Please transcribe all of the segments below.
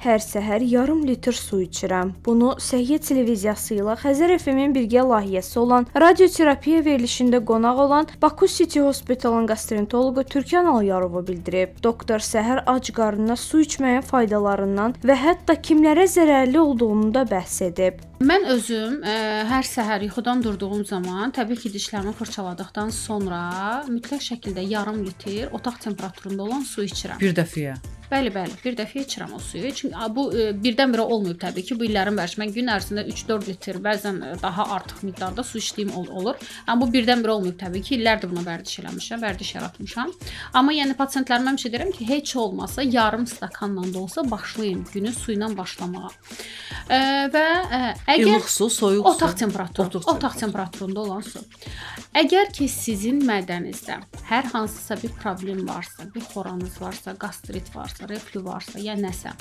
Hər səhər yarım litr su içirəm. Bunu Səhiyyə televiziyası ilə Xəzər FM-in birgə layihəsi olan radioterapiya verilişində qonaq olan Baku City Hospitalın gastroenteroloqu Türkan Alyarova bildirib. Doktor səhər ac qarnına su içməyin faydalarından və hətta kimlərə zərərli olduğunu da bəhs edib. Mən özüm ə, hər səhər yuxudan durduğum zaman təbii ki, dişlərimi fırçaladıqdan sonra mütləq şəkildə yarım litr otaq temperaturunda olan su içirəm. Bir dəfəyə. Bəli, bəli, bir dəfə içirəm o suyu. Çünki bu e, birdən-birə olmayıb təbii ki, bu illərin vərdiş. Mən gün ərzində 3-4 litr, bəzən e, daha artıq miqdarda su içdiyim ol olur. Amma bu birdən-birə olmayıb təbii ki, illərdir buna vərdiş eləmişəm, vərdiş yaratmışam. Amma yəni pasiyentlərimə həmişə deyirəm ki, heç olmasa yarım stakanla da olsa başlayın günü su ilə başlamağa. E, və e, əgər ilıq su, soyuq su, otaq temperaturu, otaq, otaq temperaturunda olan su. Əgər ki sizin mədənizdə hər hansısa bir problem varsa, bir xoranız varsa, qastrit varsa, varsa, reflü varsa, ya nəsə.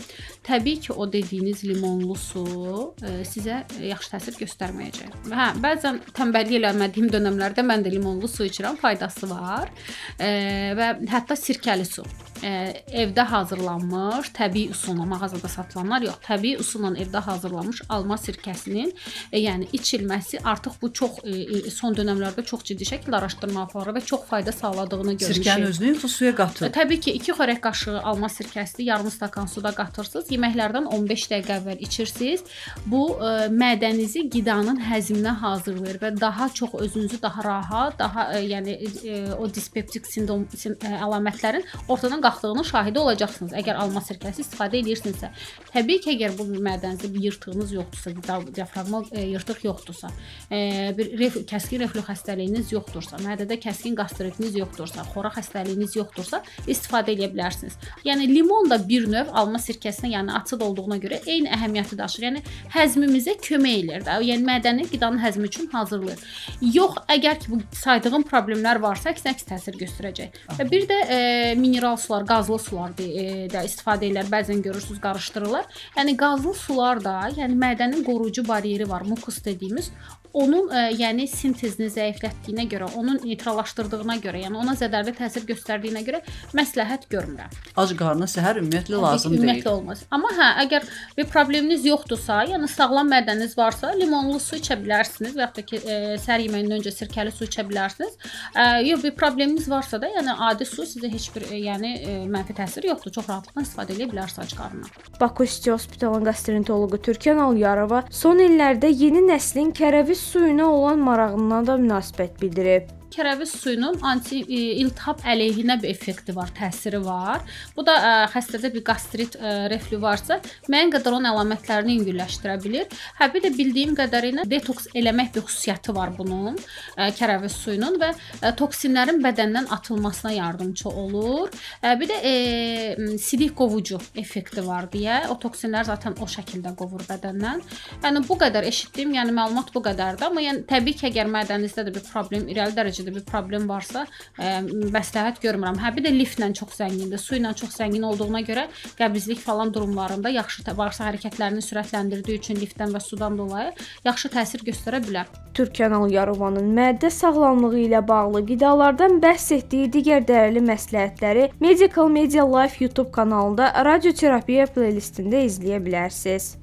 Təbii ki, o dediyiniz limonlu su e, sizə yaxşı təsir göstərməyəcək. Hə, bəzən tənbəllik eləmədiyim dövrlərdə mən də limonlu su içirəm, faydası var. E, və hətta sirkəli su ə, evdə hazırlanmış təbii üsulla mağazada satılanlar yox, təbii üsulla evdə hazırlanmış alma sirkəsinin, ə, yəni içilməsi artıq bu çox ə, son dövrlərdə çox ciddi şəkildə araşdırma aparılır və çox fayda sağladığını görmüşük. Sirkənin özünü yoxsa suya qatır? Təbii ki, 2 xörək qaşığı alma sirkəsi yarım stakan suda qatırsınız. Yeməklərdən 15 dəqiqə əvvəl içirsiniz. Bu ə, mədənizi qidanın həzminə hazırlayır və daha çox özünüzü daha rahat, daha ə, yəni ə, o dispeptik sindrom ə, əlamətlərin ortadan qalxdığının şahidi olacaqsınız. Əgər alma sirkəsi istifadə edirsinizsə. Təbii ki, əgər bu mədənizdə bir yırtığınız yoxdursa, diafraqmal e, yırtıq yoxdursa, e, bir ref kəskin reflü xəstəliyiniz yoxdursa, mədədə kəskin qastritiniz yoxdursa, xora xəstəliyiniz yoxdursa, istifadə edə bilərsiniz. Yəni limon da bir növ alma sirkəsinə, yəni açıq olduğuna görə eyni əhəmiyyəti daşıyır. Yəni həzmimizə kömək eləyir də. Yəni mədəni qidanın həzmi üçün hazırlayır. Yox, əgər ki bu saydığım problemlər varsa, əks təsir göstərəcək. Və bir də e, mineral sular sular, qazlı sular e, də istifadə edirlər. Bəzən görürsüz qarışdırırlar. Yəni qazlı sular da, yəni mədənin qoruyucu bariyeri var, mukus dediyimiz onun ə, e, yəni sintezini zəiflətdiyinə görə, onun neytrallaşdırdığına görə, yəni ona zədərli təsir göstərdiyinə görə məsləhət görmürəm. Ac qarnına səhər ümumiyyətlə lazım ümumiyyətlə deyil. Ümumiyyətlə olmaz. Amma hə, əgər bir probleminiz yoxdursa, yəni sağlam mədəniniz varsa, limonlu su içə bilərsiniz və ya da ki, ə, e, səhər yeməyindən öncə sirkəli su içə bilərsiniz. Ə, yox, bir probleminiz varsa da, yəni adi su sizə heç bir ə, yəni mənfi təsir yoxdur. Çox rahatlıqla istifadə edə bilərsiniz ac qarnına. Baku City Hospitalın gastroenteroloqu Türkan Alyarova son illərdə yeni nəslin kərəviz suyuna olan marağından da münasibət bildirib kərəviz suyunun anti-iltihab əleyhinə bir effekti var, təsiri var. Bu da ə, xəstədə bir qastrit ə, reflü varsa, müəyyən qədər onun əlamətlərini yüngülləşdirə bilir. Hə, bir də bildiyim qədərilə detoks eləmək bir xüsusiyyəti var bunun, ə, kərəviz suyunun və ə, toksinlərin bədəndən atılmasına yardımçı olur. Ə, bir də e, sidik qovucu effekti var deyə, o toksinlər zaten o şəkildə qovur bədəndən. Yəni bu qədər eşitdiyim, yəni məlumat bu qədərdir, amma yəni təbii ki, əgər mədənizdə də bir problem irəli dərəcədə dərəcədə bir problem varsa, ə, məsləhət görmürəm. Hə, bir də liflə çox zəngindir. Su ilə çox zəngin olduğuna görə qəbizlik falan durumlarında yaxşı bağırsaq hərəkətlərini sürətləndirdiyi üçün lifdən və sudan dolayı yaxşı təsir göstərə bilər. Türkan Alyarovanın mədə sağlamlığı ilə bağlı qidalardan bəhs etdiyi digər dəyərli məsləhətləri Medical Media Life YouTube kanalında radioterapiya playlistində izləyə bilərsiniz.